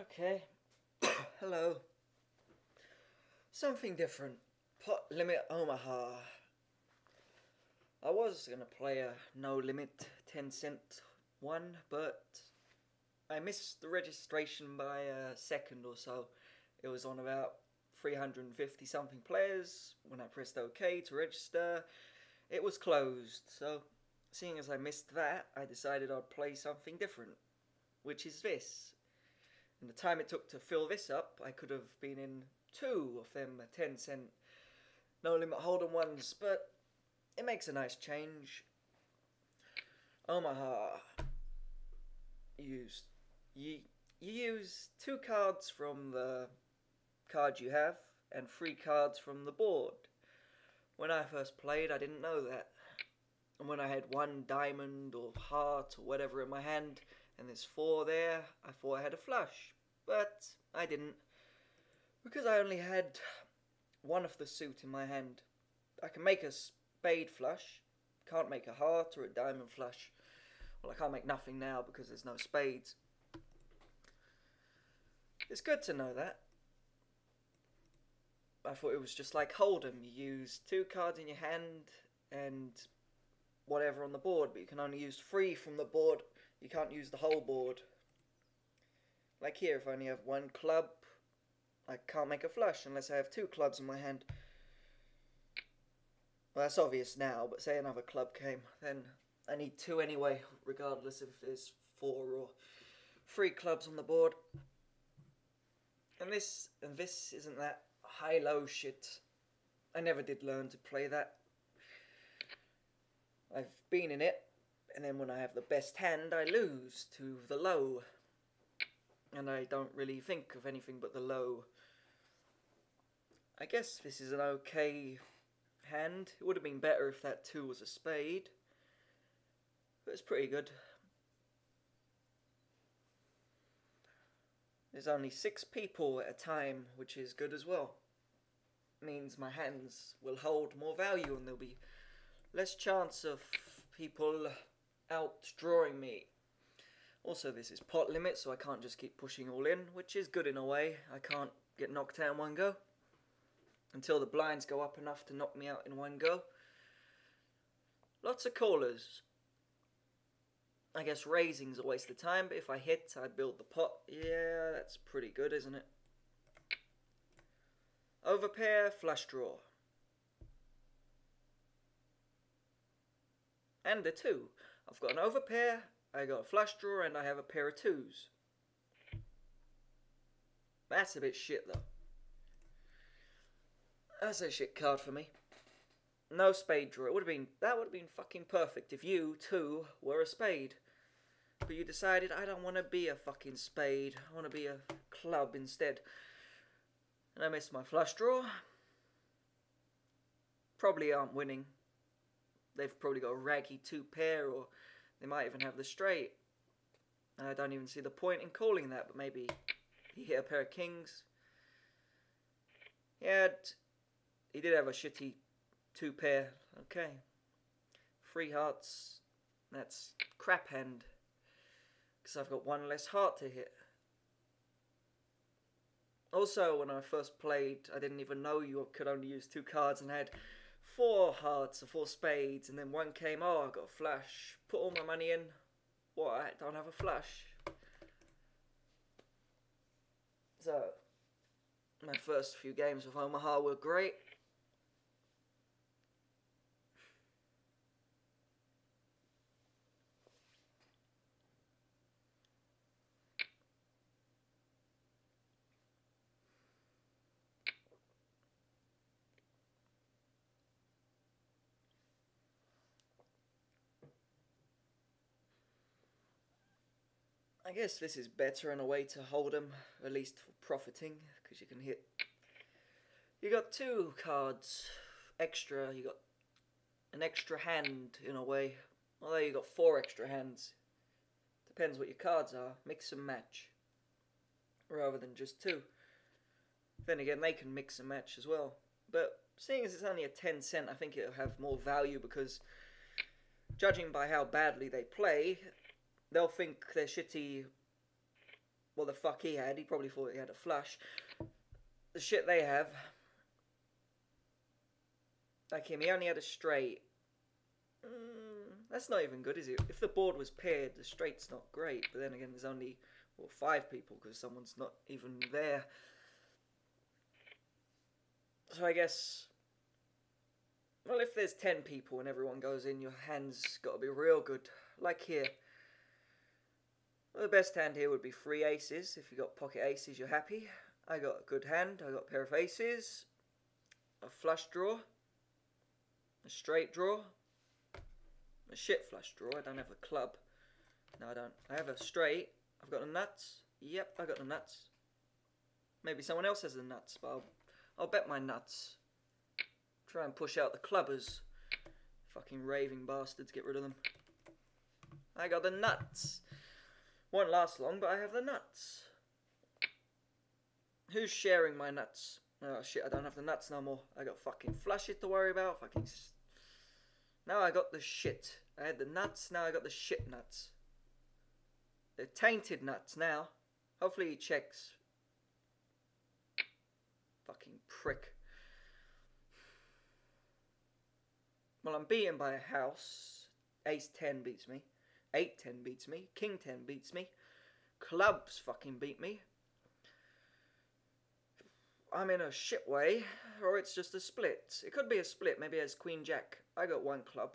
Okay. Hello. Something different. Pot Limit Omaha. I was gonna play a no limit 10 cent one, but I missed the registration by a second or so. It was on about 350 something players. When I pressed OK to register, it was closed. So, seeing as I missed that, I decided I'd play something different, which is this. In the time it took to fill this up, I could have been in two of them 10 cent no limit hold'em ones, but it makes a nice change. Omaha. Used. You, you use two cards from the card you have and three cards from the board. When I first played, I didn't know that. And when I had one diamond or heart or whatever in my hand and there's four there, I thought I had a flush. But I didn't. Because I only had one of the suit in my hand. I can make a spade flush, can't make a heart or a diamond flush. Well, I can't make nothing now because there's no spades. It's good to know that. I thought it was just like Hold'em. You use two cards in your hand and whatever on the board, but you can only use three from the board. You can't use the whole board. Like here, if I only have one club, I can't make a flush unless I have two clubs in my hand. Well, that's obvious now, but say another club came, then I need two anyway, regardless if there's four or three clubs on the board. And this and this isn't that high-low shit. I never did learn to play that. I've been in it, and then when I have the best hand, I lose to the low. And I don't really think of anything but the low. I guess this is an okay hand. It would have been better if that two was a spade. But it's pretty good. There's only six people at a time, which is good as well. It Means my hands will hold more value and there'll be less chance of people outdrawing me. Also, this is pot limit, so I can't just keep pushing all in, which is good in a way. I can't get knocked out in one go. Until the blinds go up enough to knock me out in one go. Lots of callers. I guess raising's a waste of time, but if I hit, I build the pot. Yeah, that's pretty good, isn't it? Overpair, flush draw. And a two. I've got an overpair, I got a flush draw, and I have a pair of twos. That's a bit shit, though. That's a shit card for me. No spade draw. It would have been that would have been fucking perfect if you too were a spade. But you decided I don't want to be a fucking spade. I want to be a club instead. And I missed my flush draw. Probably aren't winning. They've probably got a raggy two pair, or they might even have the straight. And I don't even see the point in calling that, but maybe he hit a pair of kings. He had, he did have a shitty two pair. Okay. Three hearts. That's crap hand. Because I've got one less heart to hit. Also, when I first played, I didn't even know you could only use two cards and had four hearts or four spades, and then one came, oh, I got a flush. Put all my money in. What, I don't have a flush. So, my first few games with Omaha were great. I guess this is better in a way to Hold'em, at least for profiting, because you can hit. You got two cards extra. You got an extra hand in a way. Although you got four extra hands. Depends what your cards are. Mix and match, rather than just two. Then again, they can mix and match as well. But seeing as it's only a 10 cent, I think it'll have more value because, judging by how badly they play, they'll think they're shitty what the fuck he had. He probably thought he had a flush. The shit they have. Like him, he only had a straight. Mm, that's not even good, is it? If the board was paired, the straight's not great. But then again, there's only well, five people because someone's not even there. So I guess. Well, if there's ten people and everyone goes in, your hand's got to be real good. Like here. Well, the best hand here would be three aces. If you got pocket aces, you're happy. I got a good hand. I got a pair of aces, a flush draw, a straight draw, a shit flush draw. I don't have a club. No, I don't. I have a straight. I've got the nuts. Yep, I got the nuts. Maybe someone else has the nuts, but I'll, I'll bet my nuts. Try and push out the clubbers. Fucking raving bastards, get rid of them. I got the nuts. Won't last long, but I have the nuts. Who's sharing my nuts? Oh shit, I don't have the nuts no more. I got fucking flushes to worry about. Fucking. Now I got the shit. I had the nuts, now I got the shit nuts. They're tainted nuts now. Hopefully he checks. Fucking prick. Well, I'm beaten by a house. Ace 10 beats me. 8 10 beats me. King 10 beats me. Clubs fucking beat me. I'm in a shit way, or it's just a split. It could be a split, maybe as Queen Jack. I got one club.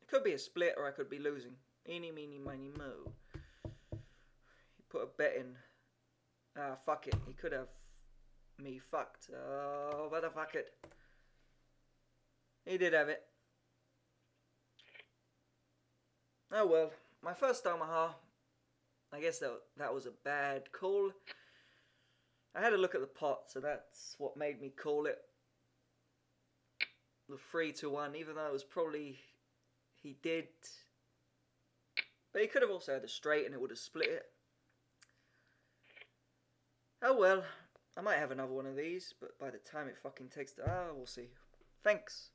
It could be a split, or I could be losing. Eeny, meeny, miny, mo. He put a bet in. Ah, fuck it. He could have me fucked. Oh, but fuck it. He did have it. Oh well, my first Omaha. I guess that that was a bad call. I had a look at the pot, so that's what made me call it the three to one. Even though it was probably he did, but he could have also had a straight and it would have split it. Oh well, I might have another one of these, but by the time it fucking takes the ah, we'll see. Thanks.